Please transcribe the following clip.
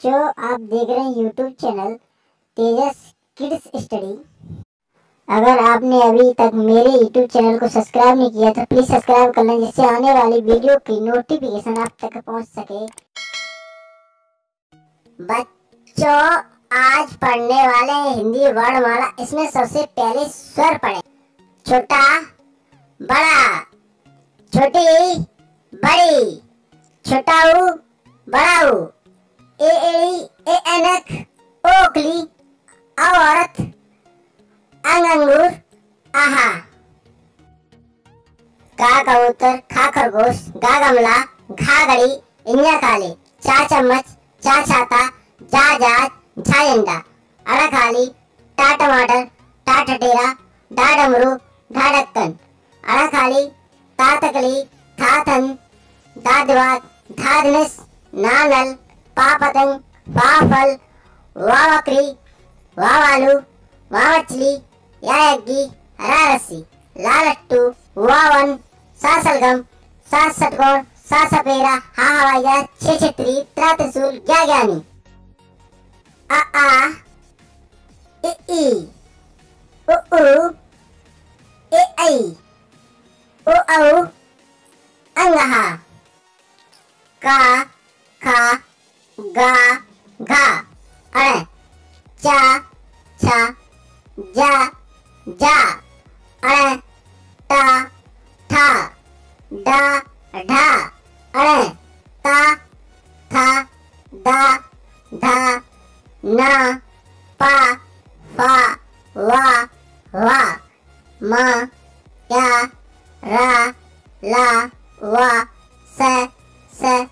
बच्चों आप देख रहे हैं YouTube channel Tejas kids study अगर आपने अभी तक मेरे यूट्यूब चैनल को सब्सक्राइब नहीं किया तो प्लीज़ सब्सक्राइब कर लें जिससे आने वाली वीडियो की नोटिफिकेशन आप तक पहुँच सके। बच्चों, आज पढ़ने वाले हैं हिंदी वर्णमाला। इसमें सबसे पहले स्वर पढ़े। छोटा, बड़ा, छोटी, बड़ी छोटाऊ बड़ाऊ ए एड़ी ए, एनक ओकली औरत अंग अंगूर आहा। का कबूतर खा खरगोश गा गमला घा घड़ी इन्या काले चा चम्मच, चा छाता जा जात झा झंडा अड़ा खाली टा टमाटर टा टटेरा डा डमरू ढा ढक्कन अड़ा खाली ता तकली था थन दा दिवात धा धनुष ना नल पा पतंग पा फल वा बकरी वा वालू वा मछली या यज्ञी हरा रस्सी ला लट्टू वा वन सा सलगम सा सटकोण सा सपेरा हा हवाई जहाज़ छे छतरी गा, घा अण चा छा जा जा अण टा ठा डा ढा अण ता, था, दा, धा, ना, पा, फा, वा वा, मा, या, रा, ला, वा, स स